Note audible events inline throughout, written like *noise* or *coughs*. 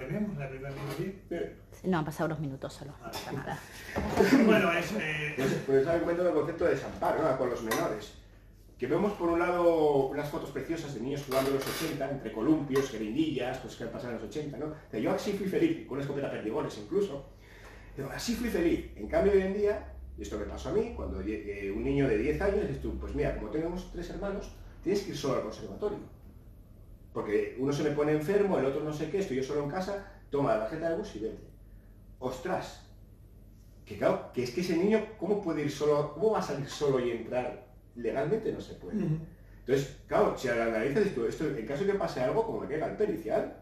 tenemos, la primera minuto. No, han pasado unos minutos solo, no pasa nada. *laughs* bueno, es... Eh... Pues, pues ahí encuentro el concepto de desamparo ¿no? con los menores. Que vemos por un lado unas fotos preciosas de niños jugando en los 80, entre columpios, jeringuillas, pues que pasan en los 80, ¿no? Yo así fui feliz, con una escopeta perdigones incluso. Pero así fui feliz. En cambio hoy en día, y esto me pasó a mí, cuando eh, un niño de 10 años, dices tú, pues mira, como tenemos tres hermanos, tienes que ir solo al conservatorio. Porque uno se me pone enfermo, el otro no sé qué, estoy yo solo en casa, toma la tarjeta de bus y vete. Ostras, que claro, que es que ese niño, ¿cómo puede ir solo, cómo va a salir solo y entrar? Legalmente no se puede. Entonces, claro, si analizas esto, esto, en caso de que pase algo, como me queda el pericial,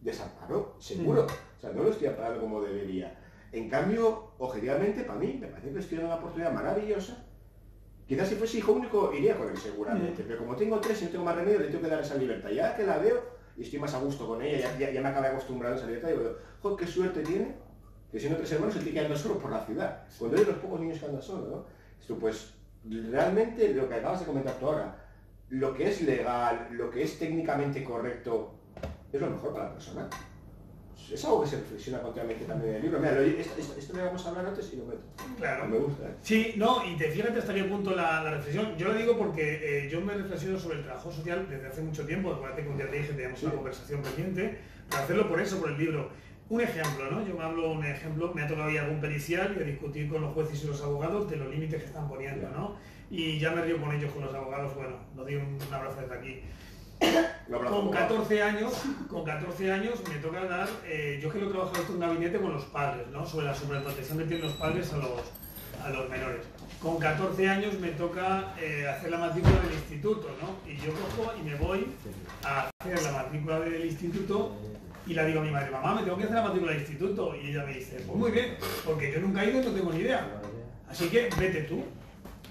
desamparo, seguro. O sea, no lo estoy amparando como debería. En cambio, objetivamente, para mí, me parece que estoy en una oportunidad maravillosa. Quizás si fuese hijo único, iría con él seguramente. Pero como tengo tres y no tengo más remedio, le tengo que dar esa libertad. Ya que la veo y estoy más a gusto con ella, ya, me acabé acostumbrado a esa libertad, y digo, joder, qué suerte tiene, que siendo tres hermanos se tiene que andar solo por la ciudad. Cuando hay los pocos niños que andan solo, ¿no? Esto pues, realmente lo que acabas de comentar tú ahora, lo que es legal, lo que es técnicamente correcto, es lo mejor para la persona es algo que se reflexiona continuamente también en el libro. Mira, esto, esto, lo íbamos a hablar antes y lo meto. Claro. Me gusta. ¿eh? Sí, no, y te fíjate hasta qué punto la, la reflexión. Yo lo digo porque eh, yo me reflexiono sobre el trabajo social desde hace mucho tiempo. Acuérdate que un día te dije que teníamos una conversación pendiente. Para hacerlo por eso, por el libro. Un ejemplo, ¿no? Yo me hablo un ejemplo, me ha tocado ir algún pericial y a discutir con los jueces y los abogados de los límites que están poniendo, ¿no? Y ya me río con ellos, con los abogados, bueno, nos doy un abrazo desde aquí con 14 años, con 14 años me toca dar, eh, yo que lo he trabajado esto en un gabinete con los padres, ¿no? Sobre la sobreprotección que tienen los padres a los, a los menores. Con 14 años me toca eh, hacer la matrícula del instituto, ¿no? Y yo cojo y me voy a hacer la matrícula del instituto y la digo a mi madre, mamá, me tengo que hacer la matrícula del instituto. Y ella me dice, pues muy bien, porque yo nunca he ido y no tengo ni idea. Así que vete tú.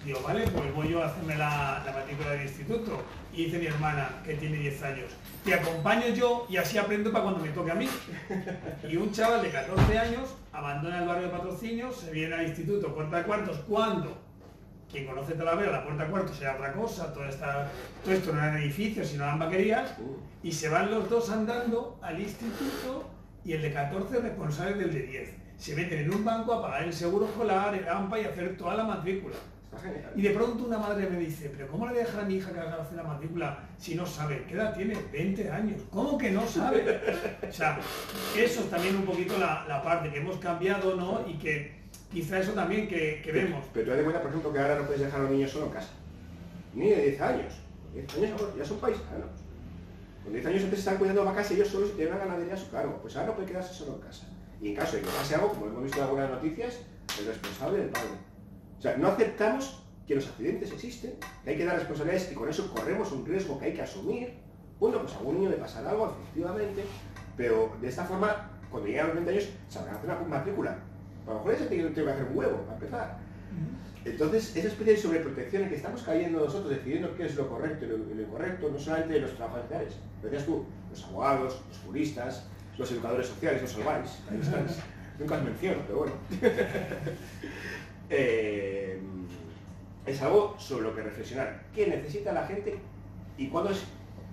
Digo, vale, pues voy yo a hacerme la, la matrícula del instituto. Y dice mi hermana, que tiene 10 años, te acompaño yo y así aprendo para cuando me toque a mí. Y un chaval de 14 años abandona el barrio de patrocinio, se viene al instituto, puerta de cuartos, ¿cuándo? Quien conoce Talavera, la puerta de cuartos sea otra cosa, todo, esta, todo esto no eran edificios, sino eran vaquerías, y se van los dos andando al instituto y el de 14 responsable del de 10. Se meten en un banco a pagar el seguro escolar, el AMPA y hacer toda la matrícula. Y de pronto una madre me dice, pero ¿cómo le voy a dejar a mi hija que haga la matrícula si no sabe? ¿Qué edad tiene? 20 años. ¿Cómo que no sabe? O sea, eso es también un poquito la, parte que hemos cambiado, ¿no? Y que quizá eso también que, vemos. Pero tú das cuenta, por ejemplo, que ahora no puedes dejar a los niños solo en casa. Ni de 10 años. 10 años ya son paisanos. Con 10 años antes están cuidando vacas ellos solos y tienen una ganadería a su cargo. Pues ahora no puede quedarse solo en casa. Y en caso de que pase algo, como hemos visto en algunas noticias, el responsable del padre. O sea, no aceptamos que los accidentes existen, que hay que dar responsabilidades y con eso corremos un riesgo que hay que asumir. Bueno, pues a algún niño le pasará algo, efectivamente, pero de esta forma, cuando lleguen a los 20 años, sabrán hacer una matrícula. A lo mejor ese tiene que hacer un huevo para empezar. Entonces, esa especie de sobreprotección en que estamos cayendo nosotros, decidiendo qué es lo correcto y lo, incorrecto, no solamente los trabajadores, lo decías tú, los abogados, los juristas, los educadores sociales, los salváis, *laughs* nunca os menciono, pero bueno. *laughs* Eh, es algo sobre lo que reflexionar. ¿Qué necesita la gente y cuándo es,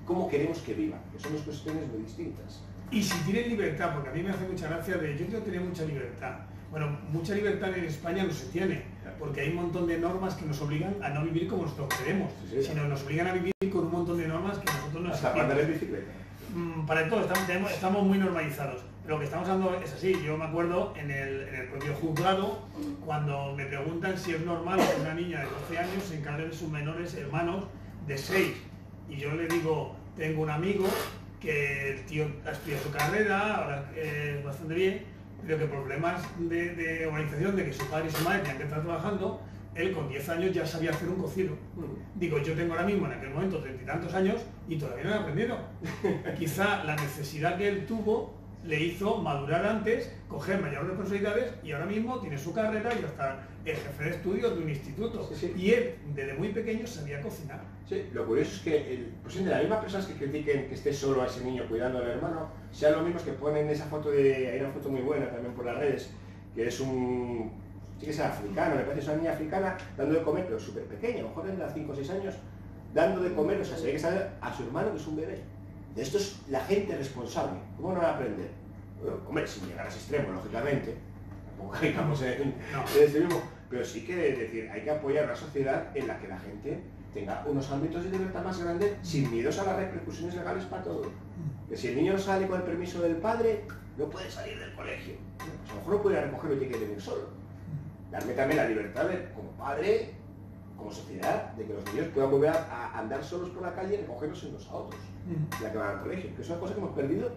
cómo queremos que viva? Que son dos cuestiones muy distintas. Y si tienen libertad, porque a mí me hace mucha gracia de yo quiero tener mucha libertad. Bueno, mucha libertad en España no se tiene, porque hay un montón de normas que nos obligan a no vivir como nosotros queremos, sino nos obligan a vivir con un montón de normas que nosotros no Hasta para bicicleta. Mm, para todo, estamos, estamos muy normalizados. Lo que estamos hablando es así. Yo me acuerdo en el, en el, propio juzgado, cuando me preguntan si es normal que una niña de 12 años se encargue de sus menores hermanos de 6. Y yo le digo, tengo un amigo que el tío ha estudiado su carrera, ahora es bastante bien, pero que problemas de, de organización, de que su padre y su madre tenían que estar trabajando, él con 10 años ya sabía hacer un cocido. Mm. Digo, yo tengo ahora mismo en aquel momento treinta y tantos años y todavía no he aprendido. *laughs* Quizá la necesidad que él tuvo le hizo madurar antes, coger mayores responsabilidades y ahora mismo tiene su carrera y hasta el jefe de estudios de un instituto. Y él, desde muy pequeño, sabía cocinar. Sí, lo curioso es que el, pues de las mismas personas que critiquen que esté solo a ese niño cuidando al hermano, sean los mismos que ponen esa foto de, hay una foto muy buena también por las redes, que es un, sí que es africano, me parece es una niña africana dando de comer, pero súper pequeña, a lo mejor tendrá 5 o 6 años, dando de comer, o sea, se ve que sabe a su hermano que es un bebé De esto es la gente responsable. ¿Cómo no van a aprender? Bueno, hombre, sin llegar a ese extremo, lógicamente. Tampoco caigamos en, No. en este mismo. Pero sí que, es decir, hay que apoyar una sociedad en la que la gente tenga unos ámbitos de libertad más grandes sin miedos a las repercusiones legales para todo. Que si el niño no sale con el permiso del padre, no puede salir del colegio. Pues a lo mejor no puede recogerlo y tiene que venir solo. Darme también la libertad de, como padre, como sociedad, de que los niños puedan volver a, andar solos por la calle y recogerlos unos a otros, ya que van al colegio. Que es una cosa que hemos perdido.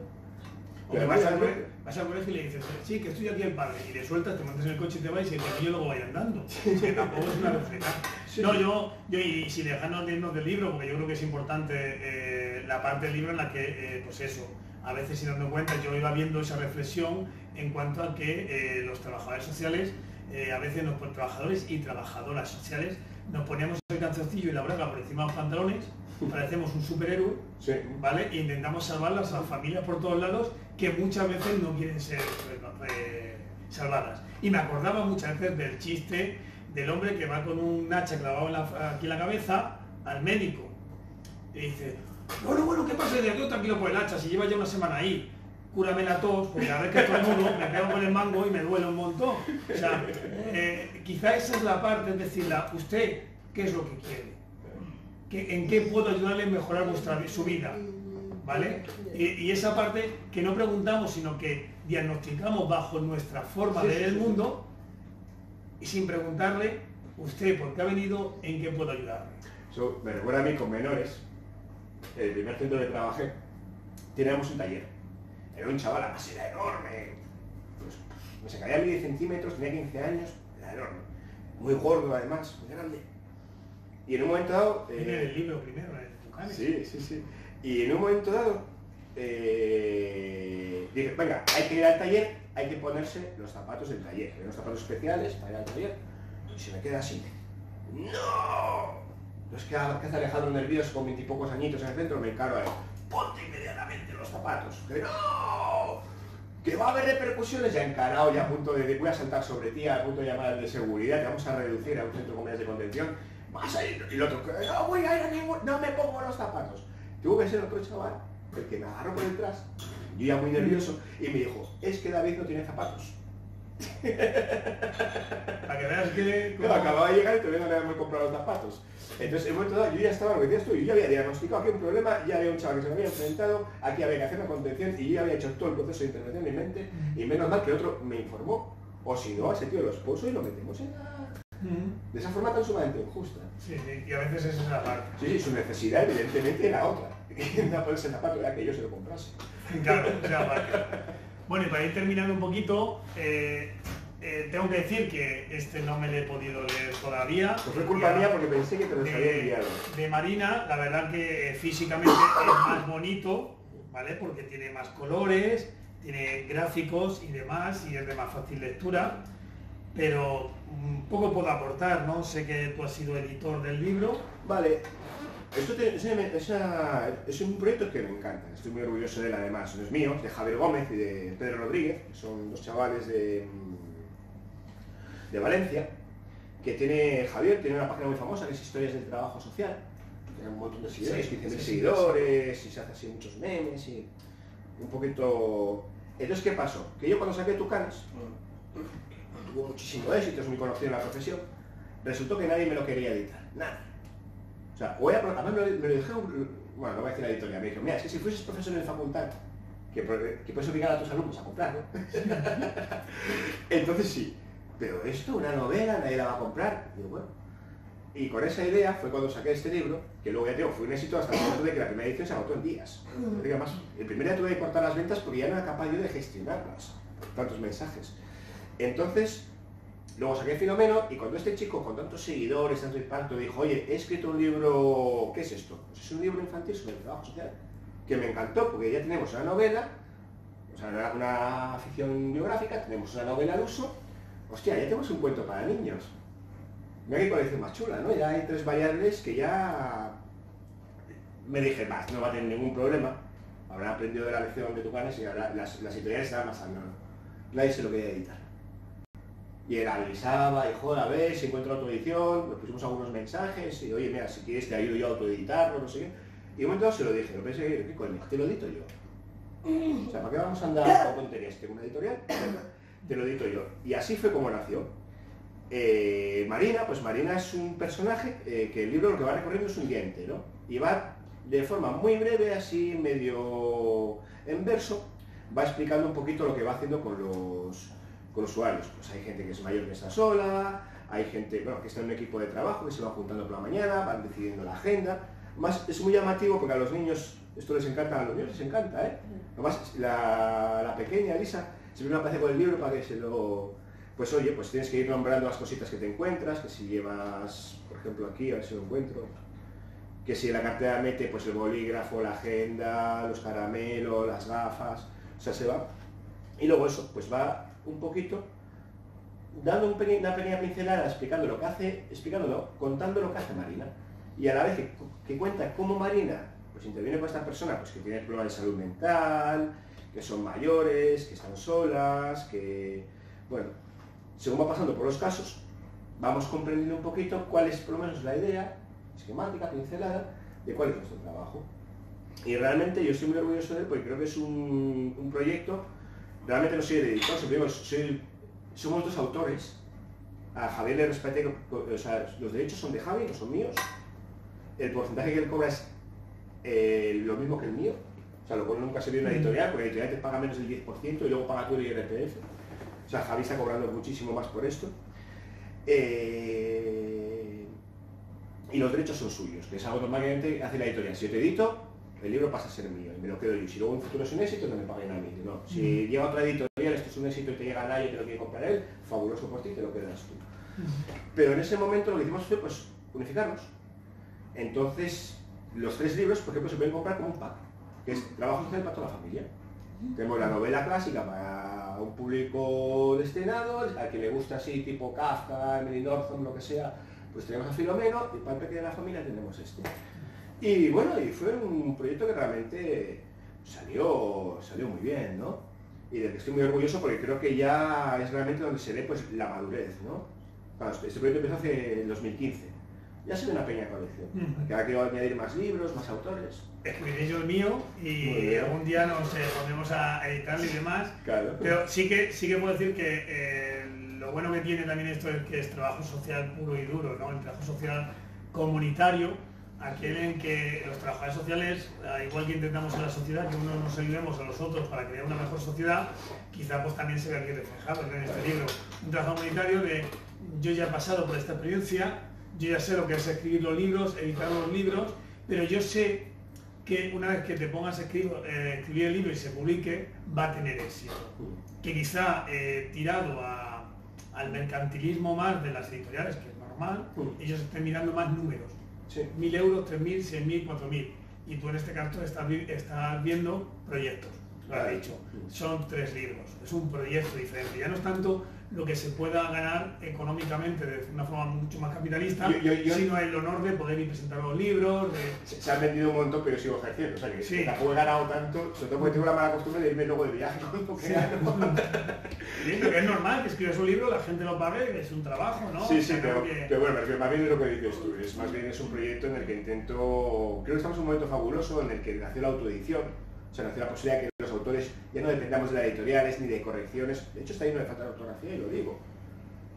Pero vas, al colegio, vas al colegio y le dices, sí, que estoy aquí el padre, y le sueltas, te montas en el coche y te vas y el niño luego vaya andando. Que tampoco es una receta. No, yo, yo y si dejarnos de irnos del libro, porque yo creo que es importante eh, la parte del libro en la que, eh, pues eso, a veces sin darme cuenta, yo iba viendo esa reflexión en cuanto a que eh, los trabajadores sociales, eh, a veces los trabajadores y trabajadoras sociales, nos poníamos el calzoncillo y la braga por encima de los pantalones, *laughs* parecemos un superhéroe, Sí. ¿vale? E intentamos salvarlas a las familias por todos lados que muchas veces no quieren ser eh, salvadas. Y me acordaba muchas veces del chiste del hombre que va con un hacha clavado en la- aquí en la cabeza al médico. Y dice, bueno, bueno, ¿qué pasa? Y dice, tranquilo por el hacha, si lleva ya una semana ahí, cúrame la tos, porque a ver que estoy nudo, me pego con el mango y me duele un montón. O sea, eh, quizá esa es la parte, es decir, la- usted, ¿qué es lo que quiere? ¿Qué- ¿En qué puedo ayudarle a mejorar vuestra, su vida? ¿Vale? Y, y esa parte que no preguntamos, sino que diagnosticamos bajo nuestra forma de ver el mundo y sin preguntarle, usted, ¿por qué ha venido? ¿En qué puedo ayudarle? Eso me recuerda a mí con menores. El primer centro que trabajé, teníamos un taller. Era un chaval, además era enorme. Pues, no sé, caía a 10 centímetros, tenía 15 años, era enorme. Muy gordo además, muy grande. Y en un momento dado... eh, Viene del libro primero, Tucanes. Sí, sí, sí. Y en un momento dado, eh, dije, venga, hay que ir al taller, hay que ponerse los zapatos del taller. Hay unos zapatos especiales para ir al taller. Y se me queda así. ¡No! Ha- que hace Alejandro nervioso con veintipocos añitos en el centro, me encaro a él. Ponte inmediatamente los zapatos. Que no! Que va a haber repercusiones ya encarado, ya a punto de, de- voy a saltar sobre ti, a punto de llamar de seguridad, te vamos a reducir a un centro con medidas de contención. Vas a ir, y el otro, no voy a ir a no me pongo los zapatos. Tuvo que ser otro chaval, el que me agarró por detrás, yo ya muy nervioso, y me dijo, es que David no tiene zapatos. *laughs* Que. Claro, acababa de llegar y todavía no le habíamos comprado los zapatos. Entonces, en un momento dado, yo ya estaba, lo que decías tú, yo ya había diagnosticado aquí un problema, ya había un chaval que se me había enfrentado, aquí había que hacer una contención y yo ya había hecho todo el proceso de intervención en mi mente y menos mal que otro me informó. O si no, a ese tío lo expuso y lo metemos en la... De esa forma tan sumamente injusta. Sí, sí, y a veces esa es la parte. Sí, sí, su necesidad evidentemente era otra. *laughs* No ponerse el zapato era que yo se lo comprase. Claro, esa es la parte. Bueno, y para ir terminando un poquito, eh, eh, tengo que decir que este no me lo he podido leer todavía. Pues fue culpa mía porque pensé que te había de, enviado. de Marina, la verdad que eh, físicamente es más bonito, ¿vale? Porque tiene más colores, tiene gráficos y demás, y es de más fácil lectura, pero un poco puedo aportar, ¿no? Sé que tú has sido editor del libro. Vale. Esto te- es, una- un proyecto que me encanta, estoy muy orgulloso de él además, no es mío, es de Javier Gómez y de Pedro Rodríguez, que son dos chavales de, mm, de Valencia, que tiene Javier, tiene una página muy famosa que es Historias del Trabajo Social, tiene un montón de seguidores, Sí, 15.000 sí, sí, seguidores, y se hace así muchos memes y un poquito... Entonces, ¿qué pasó? Que yo cuando saqué Tucanes, tuvo muchísimo éxito, es muy conocido en la profesión, resultó que nadie me lo quería editar, nadie. O sea, voy a, además me lo, me lo dijeron, bueno, no voy a decir la editorial, me dijo, mira, es que si fueses profesor en facultad, que puedes obligar a tus alumnos a comprarlo, *laughs* entonces sí, pero esto, una novela, nadie la va a comprar. Y digo, bueno. Y con esa idea fue cuando saqué este libro, que luego ya te digo, fue un éxito hasta el punto de que la primera edición se agotó en días. Porque además, el primer día tuve que cortar las ventas porque ya no era capaz yo de gestionarlas, tantos mensajes. Entonces, luego saqué Filomeno y cuando este chico con tantos seguidores, tanto impacto, dijo, oye, he escrito un libro, ¿qué es esto? Pues es un libro infantil sobre el trabajo social, que me encantó porque ya tenemos una novela, o sea, una, una ficción biográfica, tenemos una novela al uso, hostia, ya tenemos un cuento para niños. Mira qué colección más chula, ¿no? Ya hay tres variables que ya me dije, más, no va a tener ningún problema, habrán aprendido de la lección de Tucanes y ahora las, las editoriales al lado. Nadie se lo quería editar. Y él avisaba, y joder, a ver si encuentro autoedición, nos pusimos algunos mensajes, y oye, mira, si quieres te ayudo yo a autoeditarlo, no sé qué. Y un momento se lo dije, lo pensé, ¿qué coño? Te lo edito yo. O sea, ¿para qué vamos a andar *coughs* con tonterías? Tengo una editorial, te lo edito yo. Y así fue como nació. Eh, Marina, pues Marina es un personaje eh, que el libro lo que va recorriendo es un día entero. Y va de forma muy breve, así medio en verso, va explicando un poquito lo que va haciendo con los, con los usuarios. Pues hay gente que es mayor que está sola, hay gente bueno, que está en un equipo de trabajo que se va juntando por la mañana, van decidiendo la agenda. Más es muy llamativo porque a los niños esto les encanta, a los niños les encanta, ¿eh? Además, la, la pequeña Lisa siempre me aparece con el libro para que se lo... Pues oye, pues tienes que ir nombrando las cositas que te encuentras, que si llevas, por ejemplo aquí, a ver si lo encuentro, que si en la cartera mete pues el bolígrafo, la agenda, los caramelos, las gafas, o sea, se va. Y luego eso, pues va un poquito dando una pequeña pincelada explicando lo que hace, explicándolo, contando lo que hace Marina. Y a la vez que, que cuenta cómo Marina pues interviene con esta persona pues, que tiene problemas de salud mental, que son mayores, que están solas, que, bueno, según va pasando por los casos, vamos comprendiendo un poquito cuál es por lo menos la idea, esquemática, pincelada, de cuál es nuestro trabajo. Y realmente yo estoy muy orgulloso de él porque creo que es un, proyecto, realmente no soy el editor, somos dos autores. A Javier le respeté, o sea, los derechos son de Javi, no son míos. El porcentaje que él cobra es eh, lo mismo que el mío. O sea, lo cual nunca se vio en la editorial, porque la editorial te paga menos del 10% y luego paga tú el IRPF. O sea, Javi está cobrando muchísimo más por esto. Eh, y los derechos son suyos, que es algo normalmente hace la editorial. Si yo te edito, el libro pasa a ser mío y me lo quedo yo. Si luego en futuro es un éxito, no me paguen a mí. No. Si llega otra editorial, esto es un éxito y te llega nadie y te lo quiere comprar él, fabuloso por ti, te lo quedas tú. Pero en ese momento lo que hicimos fue pues, unificarnos. Entonces, los tres libros, por ejemplo, se pueden comprar como un pack, que es trabajo social para toda la familia. Tenemos la novela clásica para un público destinado, a quien le gusta así, tipo Kafka, Emily Northam, lo que sea, pues tenemos a Filomeno y para el pequeño de la familia tenemos este. Y bueno, y fue un proyecto que realmente salió, salió muy bien, ¿no? Y del que estoy muy orgulloso porque creo que ya es realmente donde se ve pues, la madurez, ¿no? Claro, este proyecto empezó hace en 2015 ya se ve una pequeña colección. Que ahora quiero añadir más libros, más autores. Escribiré yo el mío y algún día nos eh, pondremos a editarlo y demás. Claro. Pero sí que, sí que puedo decir que eh, lo bueno que tiene también esto es que es trabajo social puro y duro, ¿no? El trabajo social comunitario, aquel en que los trabajadores sociales, al igual que intentamos en la sociedad que unos nos ayudemos a los otros para crear una mejor sociedad, quizá pues también se ve aquí reflejado en este libro. Un trabajo comunitario de yo ya he pasado por esta experiencia, yo ya sé lo que es escribir los libros, editar los libros, pero yo sé que una vez que te pongas a escribir, eh, escribir el libro y se publique, va a tener éxito. Que quizá eh, tirado a- al mercantilismo más de las editoriales, que es normal, ellos estén mirando más números. Sí. 1.000 euros, 3.000, 6.000, 4.000. Y tú en este caso estás, estás viendo proyectos, lo has dicho. Son tres libros, es un proyecto diferente. Ya no es tanto lo que se pueda ganar económicamente de una forma mucho más capitalista, Yo- yo- yo- sino el honor de poder ir presentar los libros, de... Se, se han vendido un montón, pero sigo ejerciendo. O sea que Sí. tampoco he ganado tanto, sobre todo porque tengo la mala costumbre de irme luego de viaje pero *laughs* es normal que escribas un libro, la gente lo pague, es un trabajo, ¿no? Sí, O sí, sea, pero, que- pero bueno, más bien es lo que dices tú. Es más bien es un proyecto en el que intento. Creo que estamos en un momento fabuloso en el que nació la autoedición. O sea, nació la posibilidad que los autores ya no dependamos de las editoriales ni de correcciones. De hecho, está lleno de falta de ortografía y lo digo.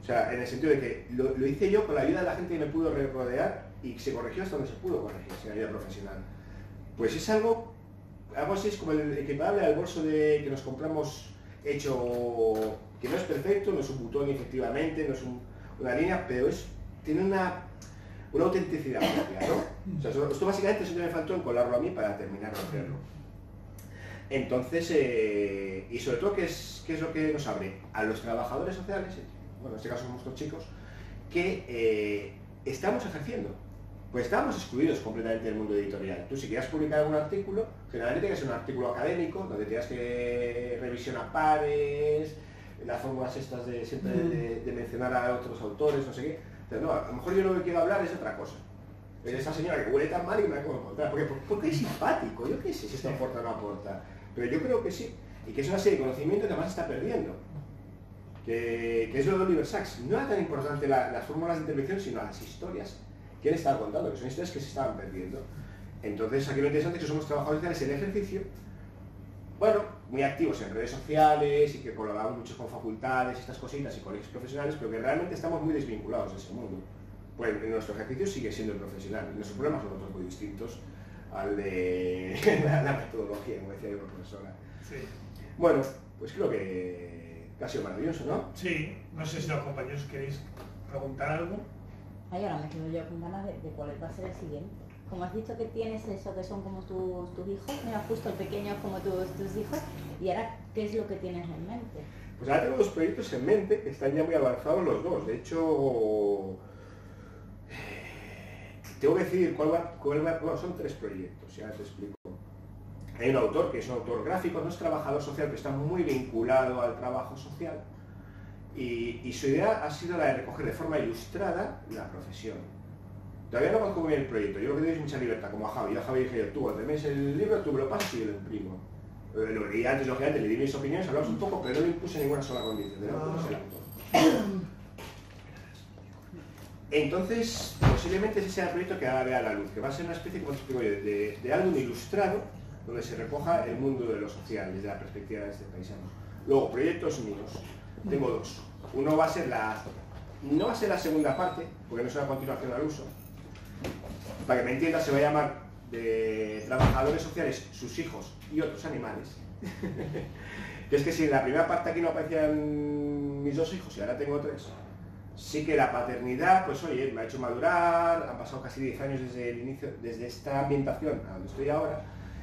O sea, en el sentido de que lo, hice yo con la ayuda de la gente que me pudo rodear y se corrigió hasta donde se pudo corregir, sin ayuda profesional. Pues es algo, algo así es como el equiparable al bolso de que nos compramos hecho, que no es perfecto, no es un botón efectivamente, no es un- una línea, pero es, tiene una, una autenticidad propia, ¿no? O sea, esto, básicamente siempre me faltó encolarlo a mí para terminar de hacerlo. Entonces, eh, y sobre todo, ¿qué es, ¿qué es lo que nos abre? A los trabajadores sociales, eh, bueno, en este caso somos estos chicos, que eh, estamos ejerciendo. Pues estamos excluidos completamente del mundo editorial. Tú si quieres publicar algún artículo, generalmente tiene que ser un artículo académico, donde tengas que revisión a pares, las fórmulas estas de siempre de, de mencionar a otros autores, no sé qué. Pero no, a lo mejor yo lo que quiero hablar es otra cosa. Es esa señora que huele tan mal y me la como encontrar. Porque, porque es simpático, yo qué sé si esto aporta o no aporta. Pero yo creo que sí. Y que es una serie de conocimientos que además está perdiendo. Que, es lo de Oliver Sacks. No era tan importante la- las fórmulas de intervención, sino las historias que él estaba contando, que son historias que se estaban perdiendo. Entonces aquí lo interesante es que somos trabajadores en ejercicio, bueno, muy activos en redes sociales y que colaboramos mucho con facultades, estas cositas y colegios profesionales, pero que realmente estamos muy desvinculados de ese mundo. Pues nuestro ejercicio sigue siendo el profesional, nuestros problemas son otros muy distintos al de *laughs* la, metodología, como decía una profesora. Sí. Bueno, pues creo que ha sido maravilloso, ¿no? Sí, no sé si los compañeros queréis preguntar algo. Ay, ahora me quedo yo con ganas de, de cuál va a ser el siguiente. Como has dicho que tienes eso, que son como tus, tus hijos, mira, justo pequeños como tus, tus hijos, y ahora, ¿qué es lo que tienes en mente? Pues ahora tengo dos proyectos en mente que están ya muy avanzados los dos. De hecho, tengo que decidir cuál va, cuál va- bueno, son tres proyectos, ya te explico. Hay un autor que es un autor gráfico, no es trabajador social, pero está muy vinculado al trabajo social. Y, y su idea ha sido la de recoger de forma ilustrada la profesión. Todavía no conozco muy bien el proyecto, yo lo que doy es mucha libertad, como a Javi. Yo a Javi dije, tú, cuando tenéis el libro, tú me lo pasas y yo lo imprimo. Lo leí antes, lógicamente, le di mis opiniones, hablamos un poco, pero no le impuse ninguna sola condición. El autor autor. Entonces, posiblemente ese sea el proyecto que ahora vea la luz, que va a ser una especie, de, de álbum ilustrado donde se recoja el mundo de lo social desde la perspectiva de este paisano. Luego, proyectos míos. Tengo dos. Uno va a ser la... No va a ser la segunda parte, porque no una continuación al uso. Para que me entiendas, se va a llamar de trabajadores sociales, sus hijos y otros animales. *laughs* que es que si en la primera parte aquí no aparecían mis dos hijos y ahora tengo tres, sí que la paternidad, pues oye, me ha hecho madurar, han pasado casi 10 años desde el inicio, desde esta ambientación a donde estoy ahora,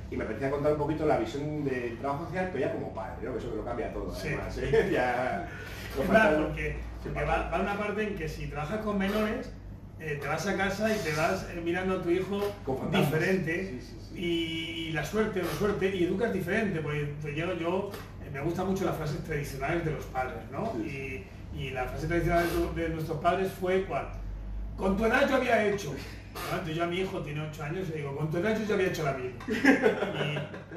y me apetecía contar un poquito la visión del trabajo social, pero ya como padre, ¿no? Que eso que lo cambia todo, Sí. además, ¿eh? *laughs* ya... no porque, porque va, va una parte en que si trabajas con menores, eh, te vas a casa y te vas eh, mirando a tu hijo diferente Sí, sí, sí. y la suerte o suerte y educas diferente, porque pues, yo, yo eh, me gustan mucho las frases tradicionales de los padres, ¿no? Y, y la frase tradicional de, de nuestros padres fue ¿cuál? Con tu edad yo había hecho. Entonces yo a mi hijo tiene 8 años y le digo, con tu edad yo ya había hecho la misma.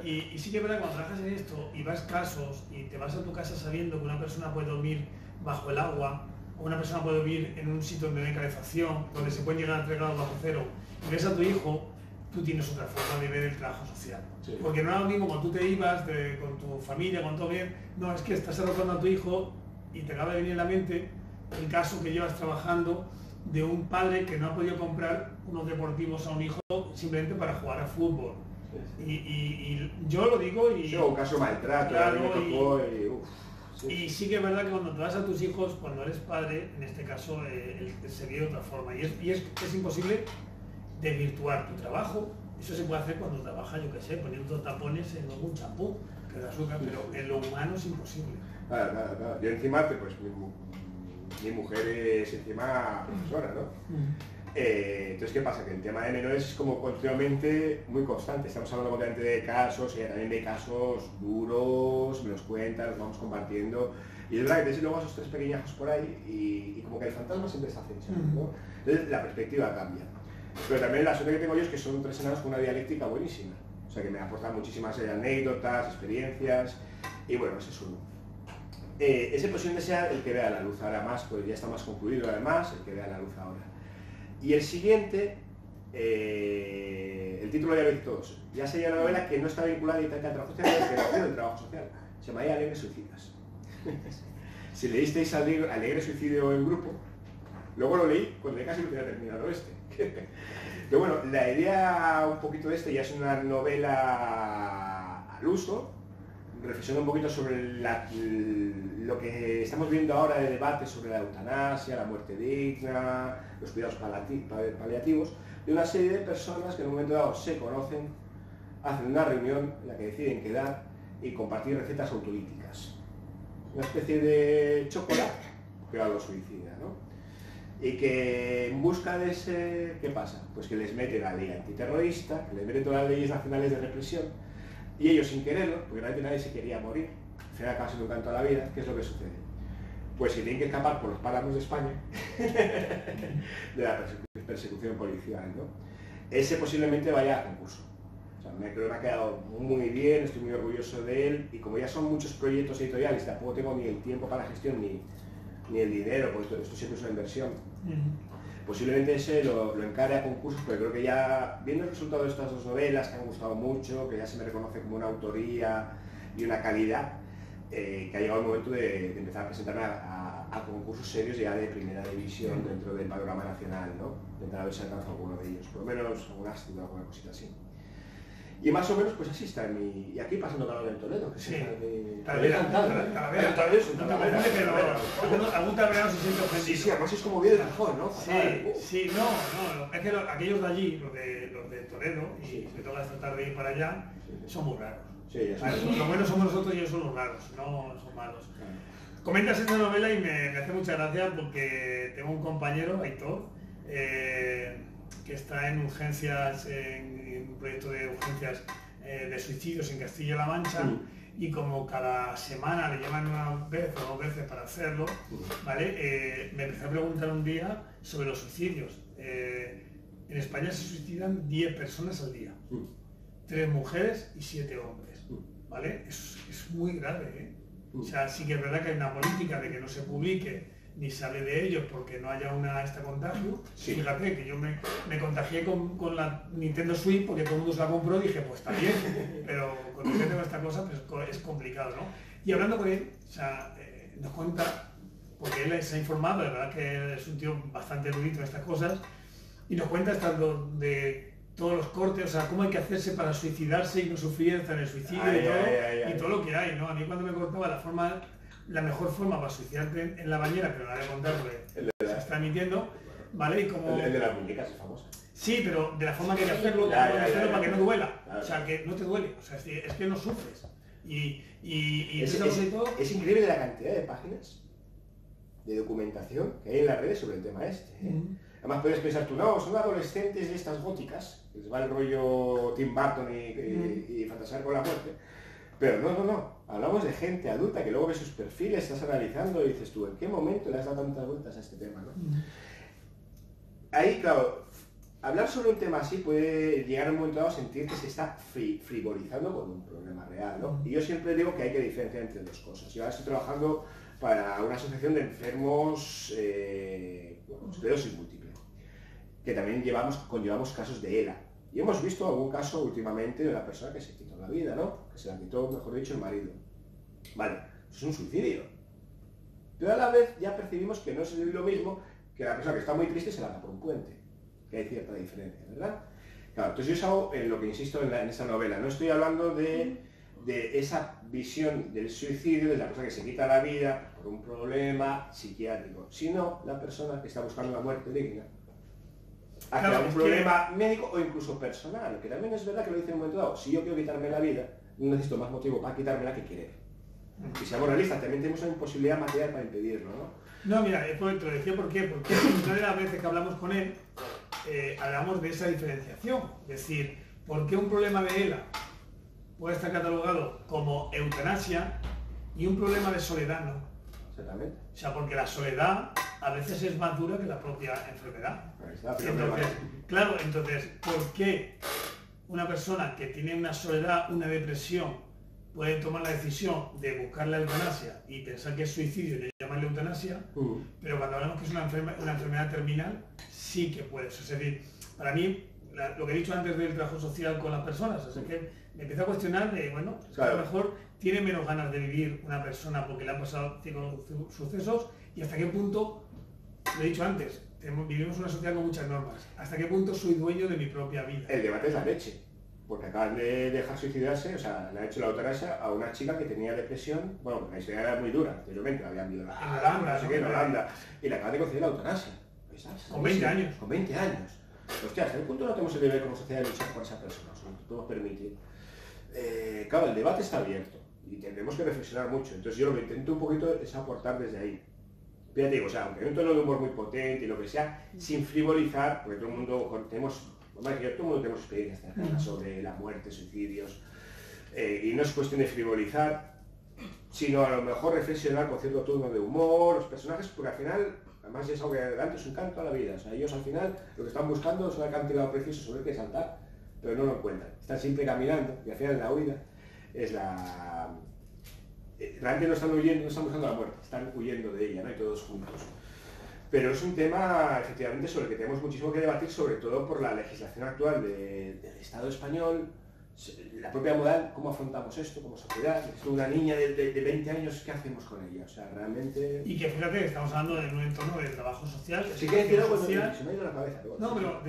Y, y- y sí que es verdad, cuando trabajas en esto y vas casos y te vas a tu casa sabiendo que una persona puede dormir bajo el agua, o una persona puede vivir en un sitio donde no hay calefacción, donde se pueden llegar a 3 grados bajo cero, y ves a tu hijo, tú tienes otra forma de ver el trabajo social. Sí. Porque no era lo mismo cuando tú te ibas de- con tu familia, con todo bien, no, es que estás arropando a tu hijo y te acaba de venir en la mente el caso que llevas trabajando de un padre que no ha podido comprar unos deportivos a un hijo simplemente para jugar a fútbol. Y, y- y yo lo digo y, Sí, o un caso maltrato, Claro, a mí me tocó y, uf, sí, y sí que es verdad que cuando te vas a tus hijos, cuando eres padre, en este caso, eh, el- se vive de otra forma. Y, es, y es, es imposible desvirtuar tu trabajo. Eso se puede hacer cuando trabajas, yo qué sé, poniendo tapones en algún champú, que da azúcar, pero en lo humano es imposible. Yo encima, pues mi, mu- mi mujer es encima profesora, ¿no? Eh, entonces, ¿qué pasa? Que el tema de menores es como continuamente muy constante. Estamos hablando continuamente de casos y también de casos duros, me los cuentan, los vamos compartiendo. Y es verdad que tienes luego esos tres pequeñajos por ahí y, y como que el fantasma siempre está acechando, ¿no? Entonces la perspectiva cambia. Pero también la suerte que tengo yo es que son tres enanos con una dialéctica buenísima. O sea que me aportan muchísimas eh, anécdotas, experiencias y bueno, ese es uno. Eh, posible sea el que vea la luz ahora más, pues ya está más concluido además, el que vea la luz ahora. Y el siguiente, eh, el título ya lo dice todos, ya sería una novela que no está vinculada directamente al trabajo social, es que del trabajo social. Se llama Alegres Suicidas. si leísteis Alegre, Suicidio en grupo, luego lo leí cuando casi lo tenía terminado este. *laughs* Pero bueno, la idea un poquito de este ya es una novela al uso, reflexiona un poquito sobre lo que estamos viendo ahora de debate sobre la eutanasia, la muerte digna, los cuidados paliativos, de una serie de personas que en un momento dado se conocen, hacen una reunión en la que deciden quedar y compartir recetas autolíticas. Una especie de chocolate, lo suicida, ¿no? Y que en busca de ese, ¿qué pasa? Pues que les mete la ley antiterrorista, que les mete todas las leyes nacionales de represión, y ellos sin quererlo, porque realmente nadie se quería morir, al final acaba siendo un canto a la vida, ¿qué es lo que sucede? Pues que tienen que escapar por los páramos de España *laughs* de la persecu- persecución policial, ¿no? Ese posiblemente vaya a concurso. Me creo que ha quedado muy bien, estoy muy orgulloso de él, y como ya son muchos proyectos editoriales, tampoco tengo ni el tiempo para la gestión ni, ni el dinero, esto, esto siempre es una inversión, posiblemente ese lo, lo encare a concursos, pero creo que ya, viendo el resultado de estas dos novelas que han gustado mucho, que ya se me reconoce como una autoría y una calidad, eh, que ha llegado el momento de, de empezar a presentarme a, a- a concursos serios ya de primera división dentro del panorama nacional, ¿no? Intentar ver si alcanzo alguno de ellos, por lo menos algún ácido, alguna cosita así. Y más o menos, pues así está mi... Y aquí pasando calor en Toledo, que Sí. mi... Talavera, Talavera, Talavera. Talavera, es un Talavera, pero Talavera. algún- talavera se siente Sí, ofendido. sí, además es como bien de Gijón, ¿no? Sí, sí, no, no, es que lo- aquellos de allí, los de, los de Toledo, y Sí. me toca tratar de ir para allá, son muy raros. Sí. Lo bueno somos nosotros y ellos son los raros, no son malos. Comentas esta novela y me, me hace mucha gracia porque tengo un compañero, Aitor, eh, que está en urgencias, en, en un proyecto de urgencias eh, de suicidios en Castilla-La Mancha Mm. y como cada semana le llaman una vez o dos veces para hacerlo, ¿vale? Eh, me empecé a preguntar un día sobre los suicidios. Eh, en España se suicidan 10 personas al día, Mm. tres mujeres y siete hombres, Mm. ¿vale? Es, es muy grave, ¿eh? Mm. O sea, sí que es verdad que hay una política de que no se publique ni se hable de ellos porque no haya una esta contagio. Sí. Fíjate que yo me, me contagié con, con la Nintendo Switch porque todo el mundo se la compró y dije, pues está bien, *laughs* pero con el tema esta cosa pues, es complicado, ¿no? Y hablando con él, o sea, eh, nos cuenta, porque él se ha informado, la verdad que es un tío bastante erudito en estas cosas, y nos cuenta lo de todos los cortes, o sea, cómo hay que hacerse para suicidarse y no sufrir hasta en el suicidio Ay, y, todo, ay, ay, ay. y todo lo que hay, ¿no? A mí cuando me contaba la forma, la mejor forma para suicidarte en, la bañera, pero la voy a contar porque se está emitiendo, ¿vale? Y como... El, de las muñecas es famoso. Sí, pero de la forma que hay que hacerlo, Ya, hacerlo ya, para que no duela. Claro. O sea, que no te duele. O sea, es que, es que no sufres. Y, y, y Es, todo, increíble la cantidad de páginas de documentación que hay en las redes sobre el tema este. ¿eh? Mm. Además puedes pensar tú, no, son adolescentes de estas góticas, que les va el rollo Tim Burton y, y- y fantasear con la muerte. Pero no, no, no. Hablamos de gente adulta que luego ves sus perfiles, estás analizando y dices tú, ¿en qué momento le has dado tantas vueltas a este tema? ¿no? Mm. Ahí, claro, hablar sobre un tema así puede llegar a un momento dado a sentir que se está fri- frivolizando con un problema real, ¿no? Y yo siempre digo que hay que diferenciar entre dos cosas. Yo ahora estoy trabajando para una asociación de enfermos eh, bueno, esclerosis múltiple, que también llevamos, conllevamos casos de ELA. Y hemos visto algún caso últimamente de una persona que se quitó la vida, ¿no? Que se la quitó, mejor dicho, el marido. Vale, es un suicidio. Pero a la vez ya percibimos que no es lo mismo que la persona que está muy triste se lanza por un puente. Que hay cierta diferencia, ¿verdad? Claro, entonces yo es algo en lo que insisto en, la- esta novela. No estoy hablando de, de esa visión del suicidio, de la persona que se quita la vida por un problema psiquiátrico, sino la persona que está buscando la muerte digna. Hacia Claro, un que- problema médico o incluso personal, que también es verdad que lo dice en un momento dado. Si yo quiero quitarme la vida, no necesito más motivo para quitármela que querer. Y seamos realistas, también tenemos una imposibilidad material para impedirlo, ¿no? No, mira, es por- te lo decía por qué, porque una de las veces que hablamos con él, eh, hablamos de esa diferenciación. Es decir, ¿por qué un problema de ELA puede estar catalogado como eutanasia y un problema de soledad no? Exactamente. O sea, porque la soledad a veces es más dura que la propia enfermedad. Está, Entonces, claro, entonces, ¿por qué una persona que tiene una soledad, una depresión, puede tomar la decisión de buscar la eutanasia y pensar que es suicidio y le llaman eutanasia? Mm. Pero cuando hablamos que es una, enferma- una enfermedad terminal, sí que puedes. Es decir, para mí, la- lo que he dicho antes del trabajo social con las personas, es que me empiezo a cuestionar de, bueno, es que a lo mejor tiene menos ganas de vivir una persona porque le han pasado ciertos su- sucesos y hasta qué punto, lo he dicho antes, tenemos- vivimos una sociedad con muchas normas, hasta qué punto soy dueño de mi propia vida. El debate es la leche. Porque acaban de dejar suicidarse, o sea, le han hecho la eutanasia a una chica que tenía depresión, bueno, la historia era muy dura, anteriormente la habían violado, En Holanda, no sé ¿no? qué, en Holanda, y le acaban de conceder la eutanasia. Pues. Con 20 años. Con 20 años. Hostia, hasta el punto no tenemos el deber como sociedad de luchar por esa persona, o sea, no podemos permitir. Eh, claro, el debate está abierto y tendremos que reflexionar mucho. Entonces yo lo que intento un poquito es aportar desde ahí. Pero ya digo, o sea, aunque hay un tono de humor muy potente y lo que sea, sin frivolizar, porque todo el mundo tenemos, todo el mundo tenemos experiencias cercanas sobre la muerte, suicidios, eh, y no es cuestión de frivolizar, sino a lo mejor reflexionar con cierto tono de humor, los personajes, porque al final, además es algo que adelante es un canto a la vida, o sea, ellos al final lo que están buscando es un acantilado precioso sobre el que saltar, pero no lo encuentran, están siempre caminando y al final la huida es la... eh, Realmente no están huyendo, no están buscando la muerte, están huyendo de ella. Y todos juntos. Pero es un tema, efectivamente, sobre el que tenemos muchísimo que debatir, sobre todo por la legislación actual del Estado español, la propia moral, cómo afrontamos esto como sociedad. Es una niña de, de, 20 años, ¿qué hacemos con ella? O sea, realmente... Y que fíjate, estamos hablando de un entorno de trabajo social. Si quieres decir algo, social, se me ha ido la cabeza. no, pero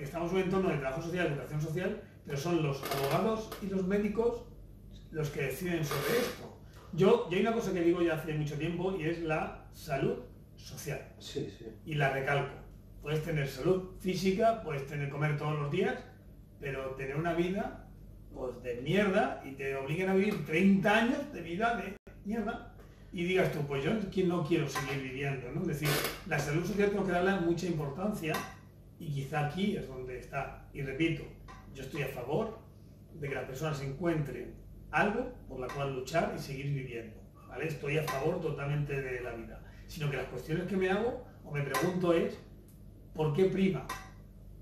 estamos en un entorno de trabajo social, educación social, pero son los abogados y los médicos los que deciden sobre esto. Yo, yo hay una cosa que digo ya hace mucho tiempo y es la salud social. Sí, sí. Y la recalco. Puedes tener salud física, puedes tener comer todos los días, pero tener una vida pues de mierda y te obliguen a vivir 30 años de vida de mierda y digas tú, pues yo no quiero seguir viviendo, ¿no? Es decir, la salud social tengo que darle mucha importancia y quizá aquí es donde está. Y repito, yo estoy a favor de que la persona se encuentre algo por la cual luchar y seguir viviendo, ¿vale? Estoy a favor totalmente de la vida. Sino que las cuestiones que me hago o me pregunto es, ¿por qué prima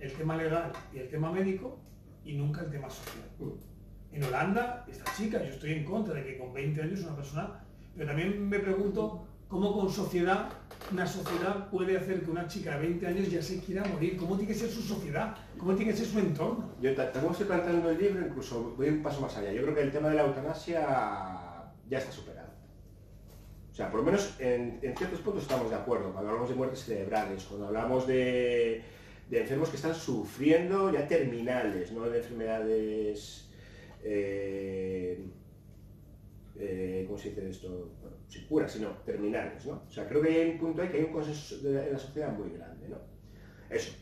el tema legal y el tema médico y nunca el tema social. Mm. En Holanda, esta chica, yo estoy en contra de que con 20 años una persona, pero también me pregunto cómo con sociedad, una sociedad puede hacer que una chica de 20 años ya se quiera morir, cómo tiene que ser su sociedad, cómo tiene que ser su entorno. Yo tengo que planteando el libro, incluso voy un paso más allá. Yo creo que el tema de la eutanasia ya está superado. O sea, por lo menos en, en ciertos puntos estamos de acuerdo. Cuando hablamos de muertes cerebrales, cuando hablamos de de enfermos que están sufriendo ya terminales, no de enfermedades, eh, eh, ¿cómo se dice esto? Sin cura, sino terminales, ¿no? O sea, creo que hay un punto ahí que hay un consenso en la sociedad muy grande, ¿no? Eso,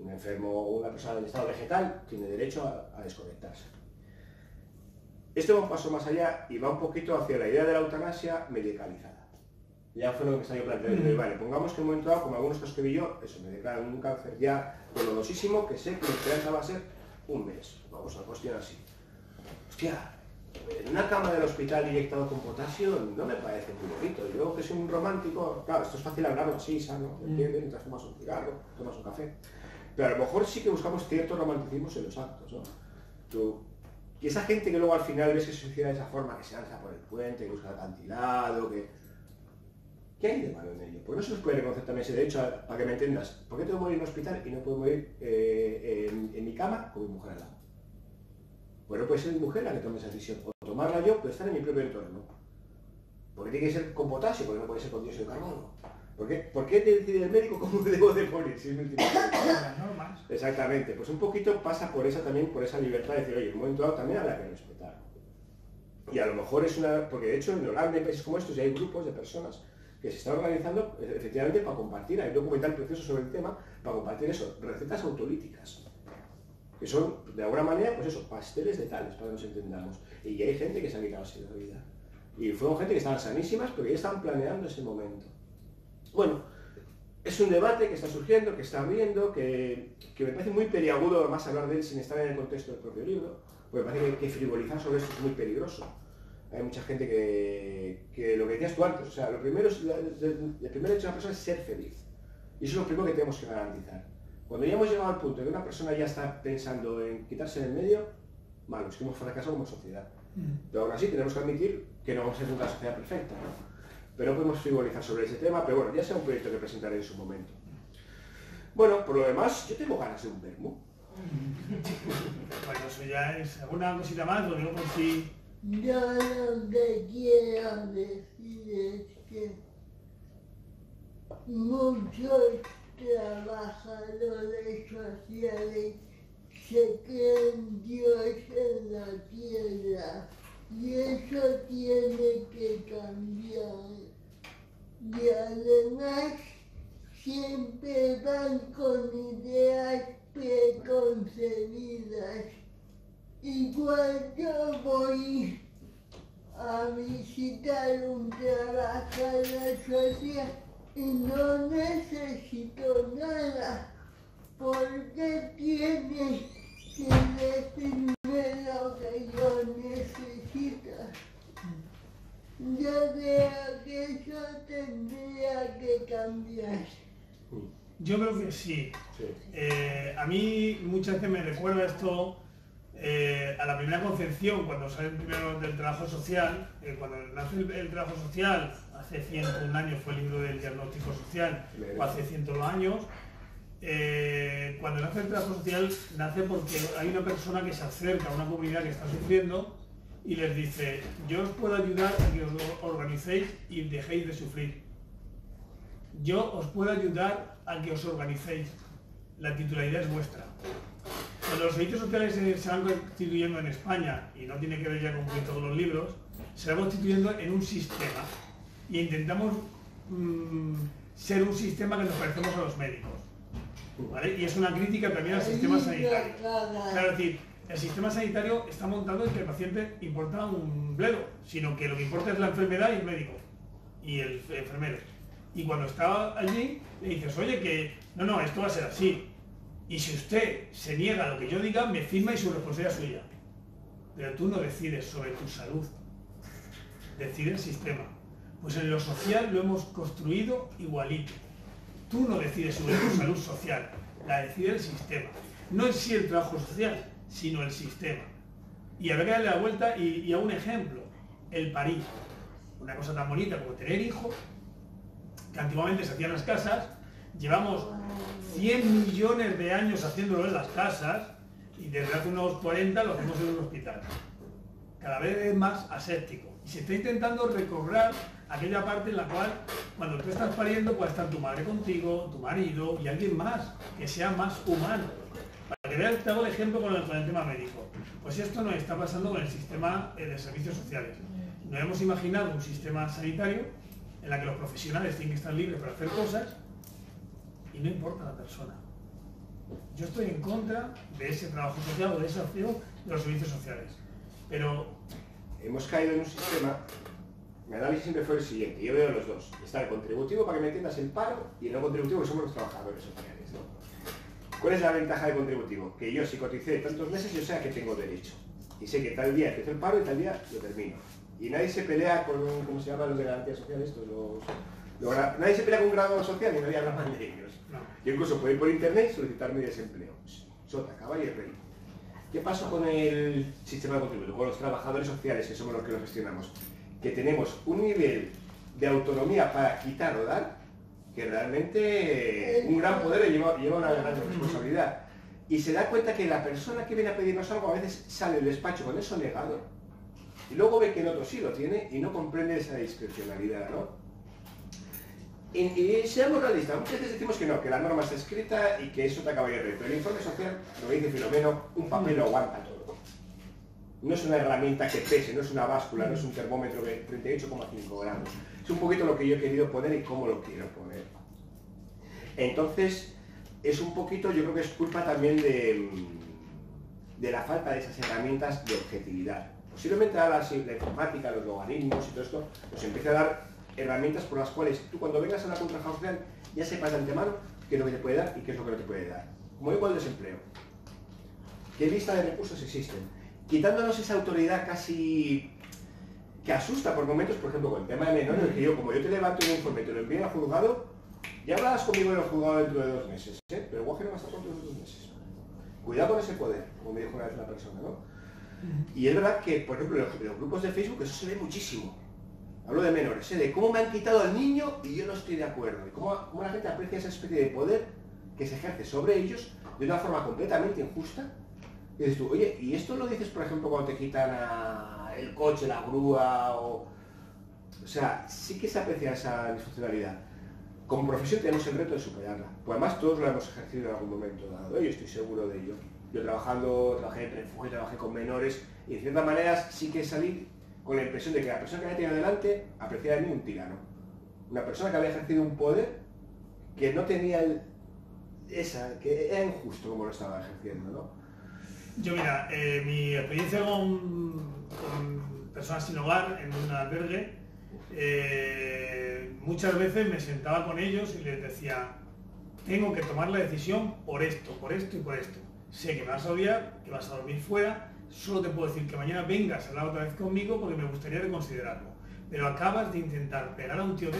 un enfermo o una persona del estado vegetal tiene derecho a, a desconectarse. Esto va un paso más allá y va un poquito hacia la idea de la eutanasia medicalizada ya fue lo que me salió planteando. Mm. Vale, pongamos que en un momento dado, como algunos que vi yo, eso, me declaran un cáncer ya dolorosísimo, que sé que la esperanza va a ser un mes. Vamos a cuestión así. Hostia, en una cama del hospital inyectado con potasio no me parece muy bonito. Yo que soy un romántico, claro, esto es fácil hablarlo así, sano, mm. ¿entiendes? Mientras tomas un cigarro, tomas un café. Pero a lo mejor sí que buscamos cierto romanticismo en los actos, ¿no? Tú, y esa gente que luego al final ves que se suicida de esa forma, que se lanza por el puente, que busca el acantilado, que ¿Qué hay de malo en ello? ¿Por qué no se nos puede reconocer también ese derecho, para que me entiendas? ¿Por qué tengo que morir en un hospital y no puedo morir eh, en, mi cama con mi mujer al lado? Bueno, puede ser mi mujer la que tome esa decisión, o tomarla yo, pero estar en mi propio entorno. ¿Por qué tiene que ser con potasio? ¿Por qué no puede ser con dióxido de carbono? ¿Por qué, ¿Por qué decide el médico cómo *laughs* debo de morir? Si es Exactamente, pues un poquito pasa por esa también, por esa libertad de decir, oye, en un momento dado también habrá que respetar. Y a lo mejor es una, porque de hecho en Holanda, en países como estos, ya hay grupos de personas que se está organizando efectivamente para compartir, hay un documental precioso sobre el tema, para compartir eso, recetas autolíticas, que son de alguna manera, pues eso, pasteles de tales, para que nos entendamos. Y hay gente que se ha quitado así de vida. Y fueron gente que estaban sanísimas, pero ya estaban planeando ese momento. Bueno, es un debate que está surgiendo, que está abriendo, que, que me parece muy periagudo además hablar de él sin estar en el contexto del propio libro, porque me parece que frivolizar sobre esto es muy peligroso hay mucha gente que, lo que decías tú antes, o sea, lo primero es, el primer hecho de una persona es ser feliz. Y eso es lo primero que tenemos que garantizar. Cuando ya hemos llegado al punto de que una persona ya está pensando en quitarse del medio, malo, es que hemos fracasado como sociedad. Mm. Pero aún así tenemos que admitir que no vamos a ser una sociedad perfecta. Pero no podemos frivolizar sobre ese tema, pero bueno, ya sea un proyecto que presentaré en su momento. Bueno, por lo demás, yo tengo ganas de un vermo. *laughs* bueno, eso ya es alguna cosita más, lo digo por si yo lo que quiero decir es que muchos trabajadores sociales se creen Dios en la tierra y eso tiene que cambiar. Y además siempre van con ideas preconcebidas Igual yo voy a visitar un trabajador social y no necesito nada, porque tiene que decirme lo que yo necesito. Yo creo que eso tendría que cambiar. Yo creo que sí. Eh, a mí muchas veces me recuerda esto eh, a la primera concepción, cuando sale primero del trabajo social, eh, cuando nace el, trabajo social, hace 101 años fue el libro del diagnóstico social, o hace 102 años, eh, cuando nace el trabajo social, nace porque hay una persona que se acerca a una comunidad que está sufriendo y les dice, yo os puedo ayudar a que os organicéis y dejéis de sufrir. Yo os puedo ayudar a que os organicéis. La titularidad es vuestra. Cuando los servicios sociales se van constituyendo en España, y no tiene que ver ya con todos los libros, se van constituyendo en un sistema. Y intentamos mmm, ser un sistema que nos parecemos a los médicos. ¿vale? Y es una crítica también al sistema sanitario. Claro, es decir, el sistema sanitario está montado en que el paciente importa un bledo, sino que lo que importa es la enfermedad y el médico, y el enfermero. Y cuando está allí, le dices, oye, que no, no, esto va a ser así. Y si usted se niega a lo que yo diga, me firma y su responsabilidad es suya. Pero tú no decides sobre tu salud, decide el sistema. Pues en lo social lo hemos construido igualito. Tú no decides sobre tu salud social, la decide el sistema. No es si el trabajo social, sino el sistema. Y habrá que darle la vuelta y, y a un ejemplo, el París. Una cosa tan bonita como tener hijos, que antiguamente se hacían las casas, llevamos 100 millones de años haciéndolo en las casas y desde hace unos 40 lo hacemos en un hospital. Cada vez es más aséptico. Y se está intentando recobrar aquella parte en la cual cuando tú estás pariendo puede estar tu madre contigo, tu marido y alguien más, que sea más humano. Para que veas, te hago el ejemplo con el, con tema médico. Pues esto nos está pasando con el sistema eh, de servicios sociales. Nos hemos imaginado un sistema sanitario en la que los profesionales tienen que estar libres para hacer cosas y no importa la persona. Yo estoy en contra de ese trabajo social o de ese acción de los servicios sociales. Pero hemos caído en un sistema, mi análisis siempre fue el siguiente, yo veo los dos. Está el contributivo, para que me entiendas, el paro, y el no contributivo, que somos los trabajadores sociales. ¿Cuál es la ventaja del contributivo? Que yo si coticé tantos meses, yo sé a qué tengo derecho. Y sé que tal día empiezo el paro y tal día lo termino. Y nadie se pelea con, ¿cómo se llama los de garantía social estos? Los, los, nadie se pelea con un grado social y nadie habla mal de ellos. Yo incluso puedo ir por internet y solicitar mi desempleo. Sota, rey. ¿Qué pasa con el sistema de contributo? Con los trabajadores sociales, que somos los que lo gestionamos. Que tenemos un nivel de autonomía para quitar o dar, que realmente un gran poder lleva, lleva una gran responsabilidad. Y se da cuenta que la persona que viene a pedirnos algo a veces sale del despacho con eso negado. Y luego ve que el otro sí lo tiene y no comprende esa discrecionalidad, ¿no? Y, seamos realistas, muchas veces decimos que no, que la norma está escrita y que eso te acaba de pero el informe social, lo que dice Filomeno, un papel lo aguanta todo. No es una herramienta que pese, no es una báscula, no es un termómetro de 38,5 gramos. Es un poquito lo que yo he querido poner y cómo lo quiero poner. Entonces, es un poquito, yo creo que es culpa también de, de la falta de esas herramientas de objetividad. Posiblemente ahora la informática, los logaritmos y todo esto, nos empiece a dar herramientas por las cuales tú cuando vengas a la contratación social ya sepas de antemano qué es lo que te puede dar y qué es lo que no te puede dar. Como igual el desempleo. ¿Qué lista de recursos existen? Quitándonos esa autoridad casi que asusta por momentos, por ejemplo, con el tema de menores, que yo, como yo te levanto un informe te lo envío al juzgado, ya hablarás conmigo en el juzgado dentro de dos meses, ¿eh? pero igual que no va a estar contigo dos meses. Cuidado con ese poder, como me dijo una vez una persona, ¿no? Y es verdad que, por ejemplo, en los, en los grupos de Facebook eso se ve muchísimo. Hablo de menores, ¿eh? de cómo me han quitado al niño y yo no estoy de acuerdo. Y cómo, la gente aprecia esa especie de poder que se ejerce sobre ellos de una forma completamente injusta. Y dices tú, oye, ¿y esto lo dices, por ejemplo, cuando te quitan el coche, la grúa o... Sea, sí que se aprecia esa disfuncionalidad. Como profesión tenemos el reto de superarla. Pues además todos lo hemos ejercido en algún momento dado, yo estoy seguro de ello. Yo trabajando, trabajé en refugio, trabajé con menores y de ciertas maneras sí que salí con la impresión de que la persona que había tenido delante apreciaba de mí un tirano. Una persona que había ejercido un poder que no tenía esa, que era injusto como lo estaba ejerciendo, ¿no? Yo mira, eh, mi experiencia con, con, personas sin hogar en un albergue, eh, muchas veces me sentaba con ellos y les decía, tengo que tomar la decisión por esto, por esto y por esto. Sé que me vas a odiar, que vas a dormir fuera, solo te puedo decir que mañana vengas a hablar otra vez conmigo porque me gustaría reconsiderarlo. Pero acabas de intentar pegar a un tío